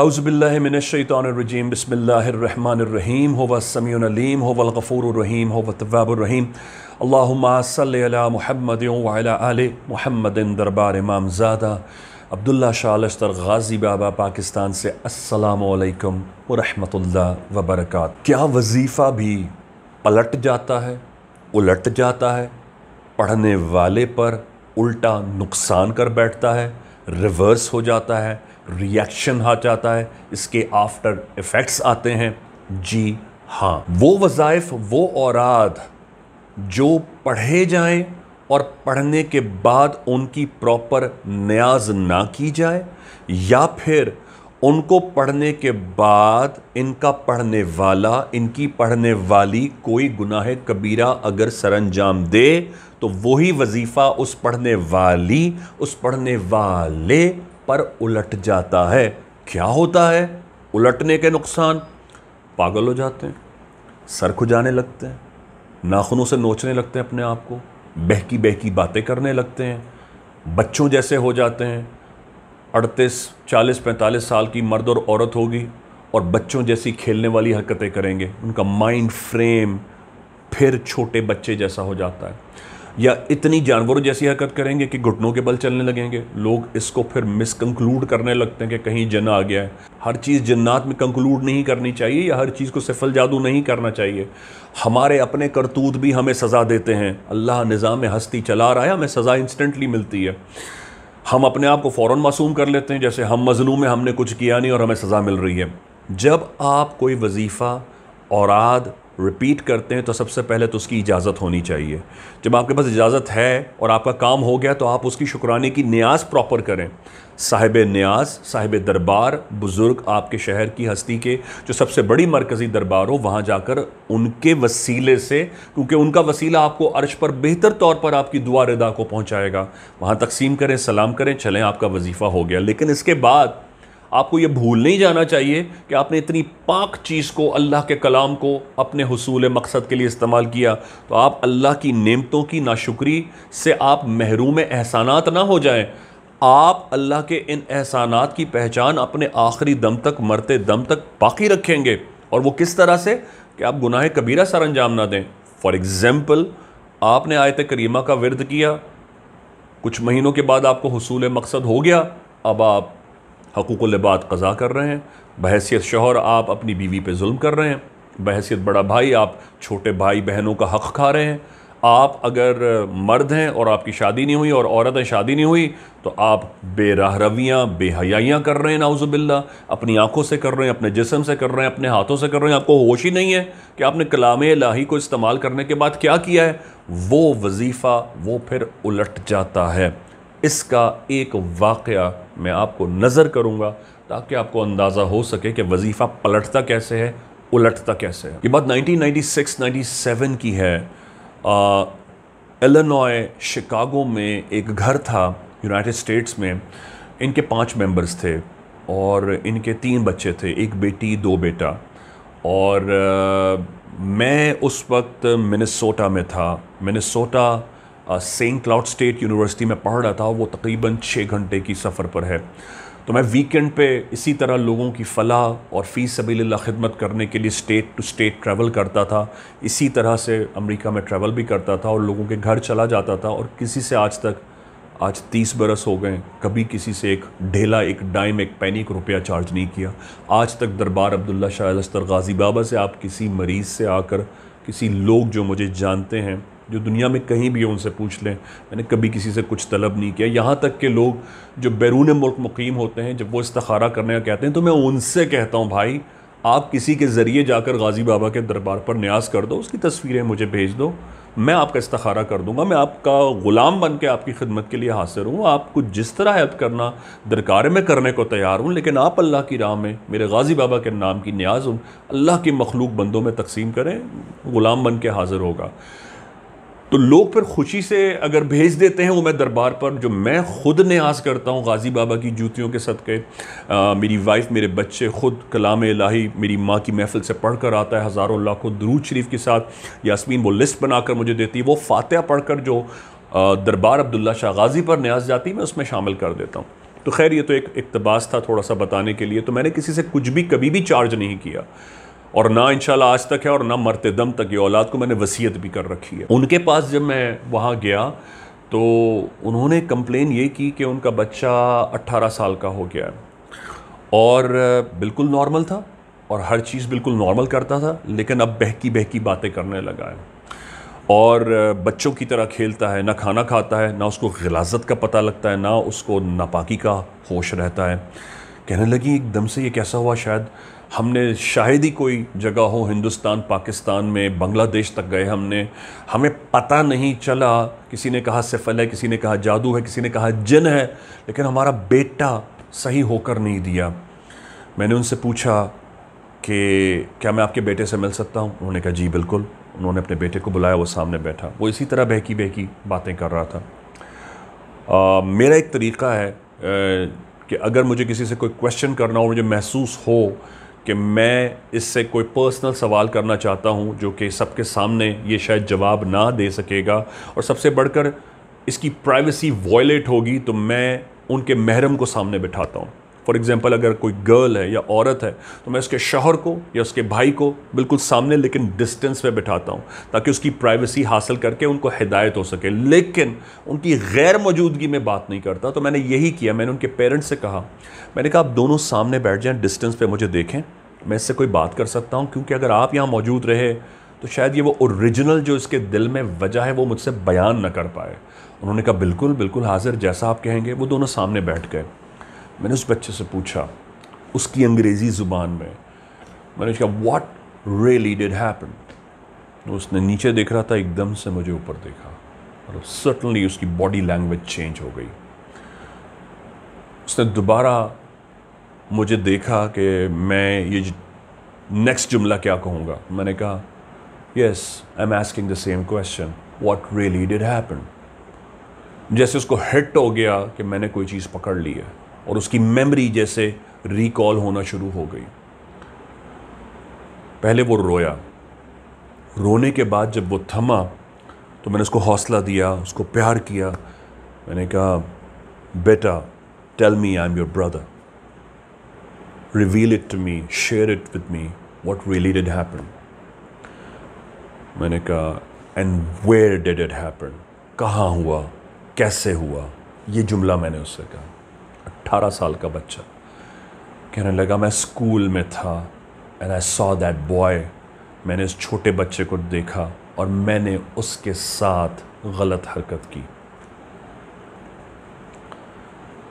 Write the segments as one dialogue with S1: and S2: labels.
S1: हाउज़बिल्लिमिनशैतरजीम बसमीम हो वसमीम हो वलगफ़ूररहीम हो वतवाबरहीम अल्लाहुम्मा सल्लि अला मुहम्मद व अला दरबार इमाम ज़ादा अब्दुल्ला शाह गाज़ी बाबा पाकिस्तान से अस्सलाम वालेकुम व रहमतुल्लाह व बरकात क्या वजीफ़ा भी पलट जाता है उलट जाता है पढ़ने वाले पर उल्टा नुकसान कर बैठता है रिवर्स हो जाता है रिएक्शन आ जाता है, इसके आफ्टर इफ़ेक्ट्स आते हैं। जी हाँ वो वज़ाइफ, वो औराद जो पढ़े जाएँ और पढ़ने के बाद उनकी प्रॉपर न्याज ना की जाए, या फिर उनको पढ़ने के बाद इनका पढ़ने वाला, इनकी पढ़ने वाली कोई गुनाह कबीरा अगर सरंजाम दे तो वही वजीफ़ा उस पढ़ने वाली, उस पढ़ने वाले पर उलट जाता है। क्या होता है? उलटने के नुकसान? पागल हो जाते हैं, सर खुजाने लगते हैं, नाखूनों से नोचने लगते हैं अपने आप को बहकी बहकी बातें करने लगते हैं, बच्चों जैसे हो जाते हैं अड़तीस, चालीस, पैंतालीस साल की मर्द और औरत होगी और बच्चों जैसी खेलने वाली हरकतें करेंगे। उनका माइंड फ्रेम फिर छोटे बच्चे जैसा हो जाता है। या इतनी जानवरों जैसी हरकत करेंगे कि घुटनों के बल चलने लगेंगे। लोग इसको फिर मिसकंक्लूड करने लगते हैं कि कहीं जन आ गया है। हर चीज़ जन्नात में कंक्लूड नहीं करनी चाहिए या हर चीज़ को सफल जादू नहीं करना चाहिए। हमारे अपने करतूत भी हमें सज़ा देते हैं। अल्लाह निज़ाम हस्ती चला रहा है, हमें सज़ा इंस्टेंटली मिलती है। हम अपने आप को फ़ौर मासूम कर लेते हैं, जैसे हम मजलूम में हमने कुछ किया नहीं और हमें सज़ा मिल रही है। जब आप कोई वजीफ़ा, औराद रिपीट करते हैं तो सबसे पहले तो उसकी इजाज़त होनी चाहिए। जब आपके पास इजाज़त है और आपका काम हो गया तो आप उसकी शुक्राने की न्याज प्रॉपर करें। साहिब न्याज साहिब दरबार, बुज़ुर्ग आपके शहर की हस्ती के जो सबसे बड़ी मरकज़ी दरबार हो, वहाँ जाकर उनके वसीले से, क्योंकि उनका वसीला आपको अर्श पर बेहतर तौर पर आपकी दुआ रदा को पहुँचाएगा। वहाँ तकसीम करें, सलाम करें, चलें, आपका वजीफ़ा हो गया। लेकिन इसके बाद आपको ये भूल नहीं जाना चाहिए कि आपने इतनी पाक चीज़ को, अल्लाह के कलाम को अपने हसूल मकसद के लिए इस्तेमाल किया। तो आप अल्लाह की नेमतों की नाशुक्री से आप महरूम एहसानात ना हो जाएँ। आप अल्लाह के इन एहसानात की पहचान अपने आखिरी दम तक, मरते दम तक बाकी रखेंगे। और वो किस तरह से? कि आप गुनाह कबीरा सर अंजाम ना दें। फॉर एग्ज़ाम्पल आपने आयत करीमा का विरद किया। कुछ महीनों के बाद आपको हसूल मकसद हो गया। अब आप हकूक़ कज़ा कर रहे हैं। बहसीत शोहर आप अपनी बीवी पे जुल्म कर रहे हैं। बहसीत बड़ा भाई आप छोटे भाई बहनों का हक़ खा रहे हैं। आप अगर मर्द हैं और आपकी शादी नहीं हुई और औरतें शादी नहीं हुई तो आप बेराह रवियाँ, बेहयाइयाँ कर रहे हैं, नाउज़ुबिल्ला। अपनी आँखों से कर रहे हैं, अपने जिसम से कर रहे हैं, अपने हाथों से कर रहे हैं। आपको होश ही नहीं है कि आपने कलाम लाही को इस्तेमाल करने के बाद क्या किया है? वो वजीफ़ा, वो फिर उलट जाता है। इसका एक वाक़ मैं आपको नज़र करूँगा ताकि आपको अंदाज़ा हो सके कि वजीफ़ा पलटता कैसे है उलटता कैसे है। ये बात 1996-97 की है। एलनॉय शिकागो में एक घर था यूनाइटेड स्टेट्स में। इनके पाँच मेंबर्स थे और इनके तीन बच्चे थे एक बेटी दो बेटा। और आ, मैं उस वक्त मिनेसोटा में था। Minnesota Saint Cloud State University में पढ़ रहा था, वो तकरीबन छः घंटे की सफ़र पर है। तो मैं वीकेंड पे इसी तरह लोगों की फ़लाह और फ़ी सबील्ला खिदमत करने के लिए स्टेट टू स्टेट ट्रैवल करता था। इसी तरह से अमेरिका में ट्रैवल भी करता था और लोगों के घर चला जाता था और किसी से आज तक, आज तीस बरस हो गए, कभी किसी से एक ढेला, एक डाइम एक पैनी एक रुपया चार्ज नहीं किया। आज तक दरबार अब्दुल्ला शाह अस्तर गाज़ी बाबा से आप किसी मरीज़ से आकर, किसी लोग जो मुझे जानते हैं जो दुनिया में कहीं भी हो उनसे पूछ लें। मैंने कभी किसी से कुछ तलब नहीं किया। यहाँ तक के लोग जो बैरून मुल्क मुकीम होते हैं, जब वो इस्तारा करने का कहते हैं तो मैं उनसे कहता हूँ, भाई, आप किसी के ज़रिए जाकर गाज़ी बाबा के दरबार पर न्याज कर दो, उसकी तस्वीरें मुझे भेज दो, मैं आपका इस्तारा कर दूँगा, मैं आपका ग़ुलाम बन के आपकी खिदमत के लिए हाजिर हूँ आपको जिस तरह हेल्प करना दरकार में करने को तैयार हूँ, लेकिन आप अल्लाह की राह में, मेरे गाज़ी बाबा के नाम की न्याज हूँ अल्लाह की मखलूक बंदों में तकसीम करें, ग़ुलाम बन के हाजिर होगा। तो लोग फिर खुशी से अगर भेज देते हैं वो मैं दरबार पर, जो मैं खुद न्याज करता हूँ गाज़ी बाबा की जूतियों के सदक़े। मेरी वाइफ मेरे बच्चे, ख़ुद कलाम लाही मेरी माँ की महफिल से पढ़ कर आता है, हज़ारों लाखों दरूद शरीफ के साथ। यासमीन वो लिस्ट बनाकर मुझे देती है, वो फ़ातह पढ़ कर जो दरबार अब्दुल्ला शाह गाज़ी पर न्याज जाती मैं उसमें शामिल कर देता हूँ। तो खैर, ये तो एक इकतबास था थोड़ा सा बताने के लिए। तो मैंने किसी से कुछ भी, कभी भी चार्ज नहीं किया। और ना इंशाल्लाह आज तक है और ना मरते दम तक ये औलाद को मैंने वसीयत भी कर रखी है। उनके पास जब मैं वहाँ गया तो उन्होंने कंप्लेन ये की कि उनका बच्चा 18 साल का हो गया है और बिल्कुल नॉर्मल था और हर चीज़ बिल्कुल नॉर्मल करता था, लेकिन अब बहकी बहकी बातें करने लगा है और बच्चों की तरह खेलता है, ना खाना खाता है, ना उसको गिलाजत का पता लगता है, ना उसको नापाकी का होश रहता है। कहने लगी, एकदम से ये कैसा हुआ शायद? हमने शायद ही कोई जगह हो हिंदुस्तान पाकिस्तान में बांग्लादेश तक गए हमने। हमें पता नहीं चला किसी ने कहा सिफल है किसी ने कहा जादू है किसी ने कहा जिन है लेकिन हमारा बेटा सही होकर नहीं दिया। मैंने उनसे पूछा कि क्या मैं आपके बेटे से मिल सकता हूँ? उन्होंने कहा जी बिल्कुल। उन्होंने अपने बेटे को बुलाया वो सामने बैठा। वो इसी तरह बहकी बहकी बातें कर रहा था। आ, मेरा एक तरीक़ा है आ, कि अगर मुझे किसी से कोई क्वेश्चन करना हो मुझे महसूस हो कि मैं इससे कोई पर्सनल सवाल करना चाहता हूँ जो कि सबके सामने ये शायद जवाब ना दे सकेगा। और सबसे बढ़कर इसकी प्राइवेसी वॉयलेट होगी तो मैं उनके महरम को सामने बिठाता हूँ। फॉर एग्ज़ाम्पल अगर कोई गर्ल है या औरत है तो मैं उसके शहर को या उसके भाई को बिल्कुल सामने लेकिन डिस्टेंस पे बिठाता हूँ, ताकि उसकी प्राइवेसी हासिल करके उनको हिदायत हो सके। लेकिन उनकी गैर मौजूदगी में बात नहीं करता तो मैंने यही किया। मैंने उनके पेरेंट्स से कहा, मैंने कहा, आप दोनों सामने बैठ जाएँ डिस्टेंस पर मुझे देखें। मैं इससे कोई बात कर सकता हूँ, क्योंकि अगर आप यहाँ मौजूद रहे तो शायद ये वो ओरिजिनल जो इसके दिल में वजह है, वो मुझसे बयान न कर पाए। उन्होंने कहा, बिल्कुल बिल्कुल हाजिर, जैसा आप कहेंगे। वो दोनों सामने बैठ गए। मैंने उस बच्चे से पूछा, उसकी अंग्रेज़ी ज़ुबान में, मैंने कहा व्हाट रियली डिड हैपन उसने नीचे देख रहा था, एकदम से मुझे ऊपर देखा और सर्टनली उसकी बॉडी लैंग्वेज चेंज हो गई। उसने दोबारा मुझे देखा कि मैं ये नेक्स्ट जुमला क्या कहूँगा। मैंने कहा yes I am asking the same question what really did happen जैसे उसको हिट हो गया कि मैंने कोई चीज़ पकड़ ली है और उसकी मेमोरी जैसे रिकॉल होना शुरू हो गई। पहले वो रोया। रोने के बाद जब वो थमा तो मैंने उसको हौसला दिया, उसको प्यार किया। मैंने कहा, बेटा tell me I am your brother reveal it to me share it with me what really did happen मैंने कहा and where did it happen कहाँ हुआ? कैसे हुआ? ये जुमला मैंने उससे कहा। अट्ठारह साल का बच्चा। कहने लगा, मैं स्कूल में था and I saw that boy मैंने उस छोटे बच्चे को देखा, और मैंने उसके साथ गलत हरकत की।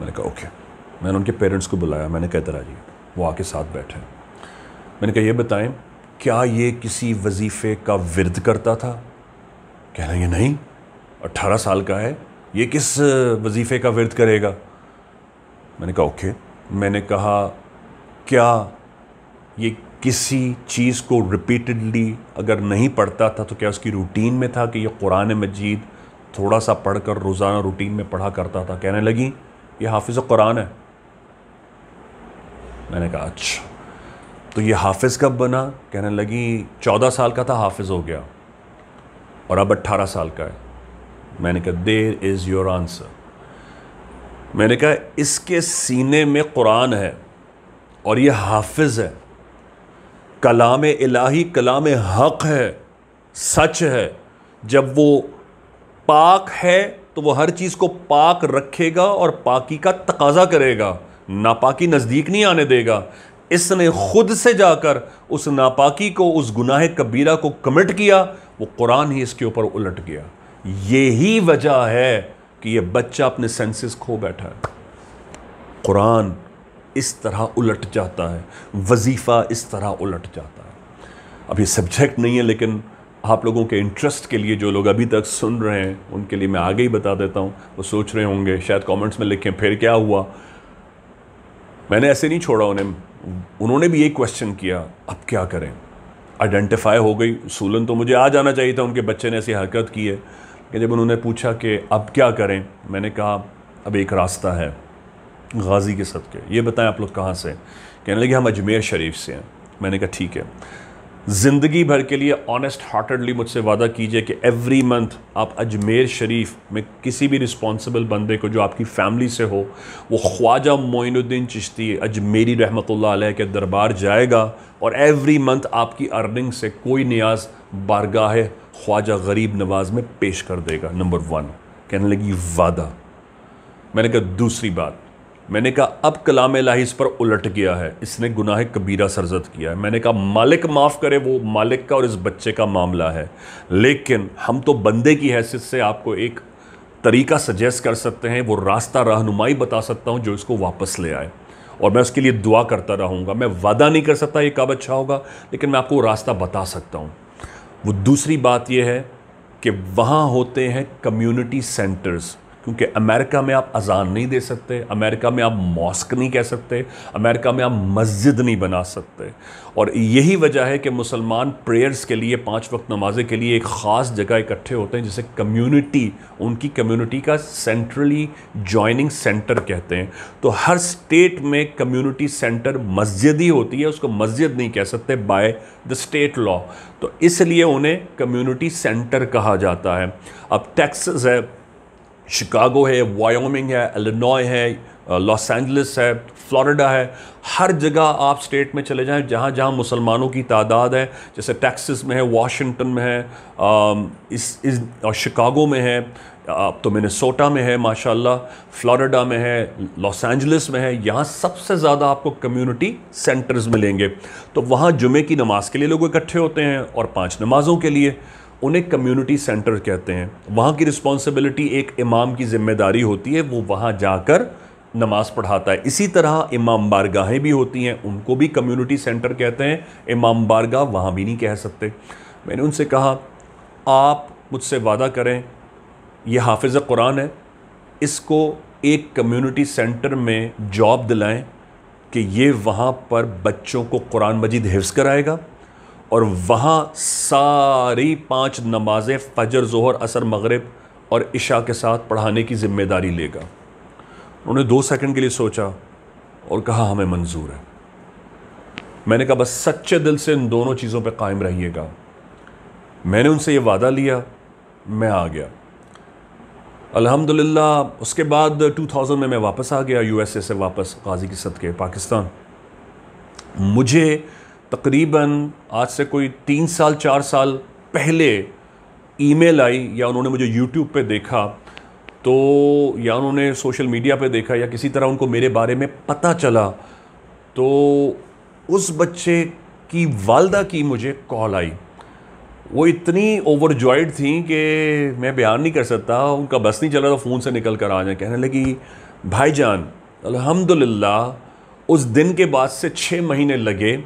S1: मैंने कहा ओके okay. मैंने उनके पेरेंट्स को बुलाया, मैंने कहा, इधर आइए वो आके साथ बैठे मैंने कहा, ये बताएँ, क्या ये किसी वजीफ़े का विरद करता था? कहना ये नहीं, अट्ठारह साल का है, ये किस वजीफ़े का विरद करेगा? मैंने कहा, ओके। मैंने कहा, क्या ये किसी चीज़ को रिपीटेडली अगर नहीं पढ़ता था तो क्या उसकी रूटीन में था कि ये कुरान मजीद थोड़ा सा पढ़कर रोज़ाना रूटीन में पढ़ा करता था? कहने लगी, ये हाफिज़ कुरान है। मैंने कहा अच्छा। तो ये हाफिज़ कब बना? कहने लगी, चौदह साल का था, हाफिज़ हो गया। और अब अट्ठारह साल का है। मैंने कहा, देर इज़ योर आंसर। मैंने कहा, इसके सीने में कुरान है और ये हाफिज़ है। कलाम इलाही, कलाम हक है, सच है। जब वो पाक है तो वो हर चीज़ को पाक रखेगा और पाकी का तकाजा करेगा। नापाकी नज़दीक नहीं आने देगा। इसने खुद से जाकर उस नापाकी को, उस गुनाह कबीरा को कमिट किया, वो कुरान ही इसके ऊपर उलट गया। यही वजह है कि ये बच्चा अपने सेंसेस खो बैठा है। कुरान इस तरह उलट जाता है, वजीफ़ा इस तरह उलट जाता है। अब ये सब्जेक्ट नहीं है, लेकिन आप लोगों के इंटरेस्ट के लिए जो लोग अभी तक सुन रहे हैं, उनके लिए मैं आगे ही बता देता हूँ। वो सोच रहे होंगे, शायद कमेंट्स में लिखें, फिर क्या हुआ? मैंने ऐसे नहीं छोड़ा उन्हें। उन्होंने भी यही क्वेश्चन किया, अब क्या करें? आइडेंटिफाई हो गई। सूलन तो मुझे आ जाना चाहिए था, उनके बच्चे ने ऐसी हरकत की है कि जब उन्होंने पूछा कि अब क्या करें, मैंने कहा, अब एक रास्ता है, गाजी के सदके। ये बताएँ आप लोग कहाँ से कहने लगे, हम अजमेर शरीफ से हैं। मैंने कहा, ठीक है। ज़िंदगी भर के लिए ऑनेस्ट हार्टेडली मुझसे वादा कीजिए कि एवरी मंथ आप अजमेर शरीफ में किसी भी रिस्पॉन्सिबल बंदे को जो आपकी फैमिली से हो, वो ख्वाजा मोइनुद्दीन चिश्ती, अजमेरी रहमतुल्लाह के दरबार जाएगा और एवरी मंथ आपकी अर्निंग से कोई न्याज बारगाह ख्वाजा गरीब नवाज़ में पेश कर देगा नंबर वन कहने लगी, वादा. मैंने कहा, दूसरी बात. मैंने कहा, अब कलाम लाही इस पर उलट गया है। इसने गुनाह कबीरा सरजद किया है। मैंने कहा, मालिक माफ़ करे, वो मालिक का और इस बच्चे का मामला है। लेकिन हम तो बंदे की हैसियत से आपको एक तरीका सजेस्ट कर सकते हैं, वो रास्ता रहनुमाई बता सकता हूँ जो इसको वापस ले आए। और मैं उसके लिए दुआ करता रहूँगा। मैं वादा नहीं कर सकता ये कब अच्छा होगा, लेकिन मैं आपको रास्ता बता सकता हूँ। वो दूसरी बात यह है कि वहाँ होते हैं कम्युनिटी सेंटर्स क्योंकि अमेरिका में आप अजान नहीं दे सकते, अमेरिका में आप मॉस्क नहीं कह सकते, अमेरिका में आप मस्जिद नहीं बना सकते। और यही वजह है कि मुसलमान प्रेयर्स के लिए, पाँच वक्त नमाज़े के लिए एक ख़ास जगह इकट्ठे होते हैं, जिसे कम्युनिटी उनकी कम्युनिटी का सेंट्रली जॉइनिंग सेंटर कहते हैं। तो हर स्टेट में कम्युनिटी सेंटर मस्जिद ही होती है, उसको मस्जिद नहीं कह सकते बाय द स्टेट लॉ तो इसलिए उन्हें कम्युनिटी सेंटर कहा जाता है। अब टैक्सेस है शिकागो है, वायोमिंग है एलिनॉय है लॉस एंजलिस है, फ्लोरिडा है। हर जगह आप स्टेट में चले जाएँ, जहाँ जहाँ मुसलमानों की तादाद है, जैसे टेक्सास में है, वाशिंगटन में है इस इस, और शिकागो में है अब तो मिनेसोटा में है, माशाल्लाह, फ्लोरिडा में है, लॉस एंजलिस में है, यहाँ सबसे ज़्यादा आपको कम्युनिटी सेंटर्स मिलेंगे। तो वहाँ जुमे की नमाज़ के लिए लोग इकट्ठे होते हैं और पाँच नमाज़ों के लिए। उन्हें कम्युनिटी सेंटर कहते हैं। वहाँ की रिस्पॉन्सिबिलिटी एक इमाम की ज़िम्मेदारी होती है, वो वहाँ जाकर नमाज़ पढ़ाता है। इसी तरह इमाम बारगाहें भी होती हैं, उनको भी कम्युनिटी सेंटर कहते हैं। इमाम बारगाह वहाँ भी नहीं कह सकते। मैंने उनसे कहा, आप मुझसे वादा करें यह हाफिज़ कुरान है, इसको एक कम्युनिटी सेंटर में जॉब दिलाएँ कि ये वहाँ पर बच्चों को कुरान मजीद हिफ्ज़ कराएगा। और वहाँ सारी पाँच नमाजें, फजर, जोहर, असर, मगरब और इशा के साथ पढ़ाने की ज़िम्मेदारी लेगा। उन्होंने दो सेकंड के लिए सोचा और कहा, हमें मंजूर है। मैंने कहा, बस सच्चे दिल से इन दोनों चीज़ों पर कायम रहिएगा। मैंने उनसे ये वादा लिया, मैं आ गया। अल्हम्दुलिल्लाह, उसके बाद 2000 में मैं वापस आ गया, यूएसए से वापस, गाजी की सदके, पाकिस्तान। मुझे तकरीबन आज से कोई तीन साल, चार साल पहले ईमेल आई या उन्होंने मुझे यूट्यूब पे देखा तो या उन्होंने सोशल मीडिया पे देखा या किसी तरह उनको मेरे बारे में पता चला तो उस बच्चे की वालदा की मुझे कॉल आई। वो इतनी ओवरजॉयड थी कि मैं बयान नहीं कर सकता, उनका बस नहीं चला था, फ़ोन से निकल कर आ जाए। कहने लगी, भाईजान, अल्हम्दुलिल्लाह, उस दिन के बाद से छः महीने लगे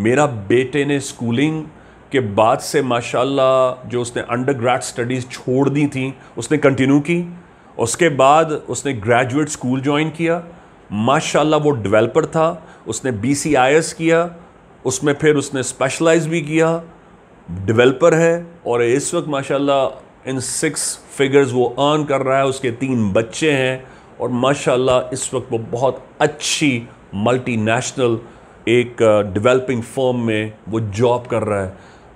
S1: मेरा बेटे ने स्कूलिंग के बाद से, माशाल्लाह, जो उसने अंडर ग्रेड स्टडीज़ छोड़ दी थी, उसने कंटिन्यू की। उसके बाद उसने ग्रेजुएट स्कूल ज्वाइन किया। माशाल्लाह, वो डेवलपर था। उसने बी सी आई एस किया। उसमें फिर उसने स्पेशलाइज भी किया। डेवलपर है और इस वक्त, माशाल्लाह, इन सिक्स फिगर्स वो अर्न कर रहा है। उसके तीन बच्चे हैं और माशाल्लाह, इस वक्त वो बहुत अच्छी मल्टीनेशनल एक डेवलपिंग फर्म में वो जॉब कर रहा है।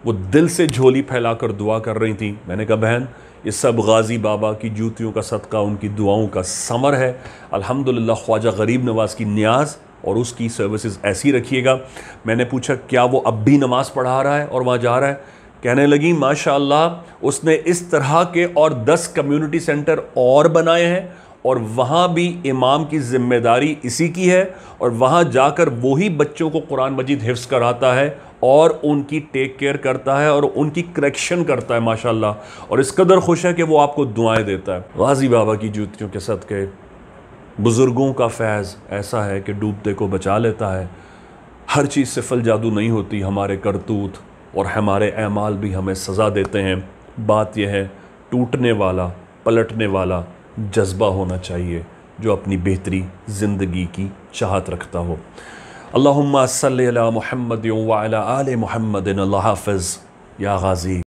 S1: वो दिल से झोली फैलाकर दुआ कर रही थी। मैंने कहा, बहन, ये सब गाजी बाबा की जूतियों का सदका, उनकी दुआओं का समर है। अल्हम्दुलिल्लाह, ख्वाजा गरीब नवाज़ की न्याज और उसकी सर्विसेज़ ऐसी रखिएगा। मैंने पूछा, क्या वो अब भी नमाज़ पढ़ा रहा है और वहाँ जा रहा है? कहने लगी, माशाल्लाह, उसने इस तरह के और दस कम्युनिटी सेंटर और बनाए हैं। और वहाँ भी इमाम की ज़िम्मेदारी इसी की है और वहाँ जाकर वही बच्चों को कुरान मजीद हिफ्स कराता है और उनकी टेक केयर करता है और उनकी करेक्शन करता है, माशाल्लाह। और इस कदर खुश है कि वो आपको दुआएँ देता है। गाजी बाबा की जूतियों के सदक़े, बुज़ुर्गों का फैज़ ऐसा है कि डूबते को बचा लेता है। हर चीज़ से फल जादू नहीं होती, हमारे करतूत और हमारे अमाल भी हमें सज़ा देते हैं। बात यह है, टूटने वाला, पलटने वाला जज्बा होना चाहिए, जो अपनी बेहतरी ज़िंदगी की चाहत रखता हो। अल्लाहुम्मा सल्ली अला मुहम्मद व अला आले मुहम्मद हाफ़िज़। या गाज़ी।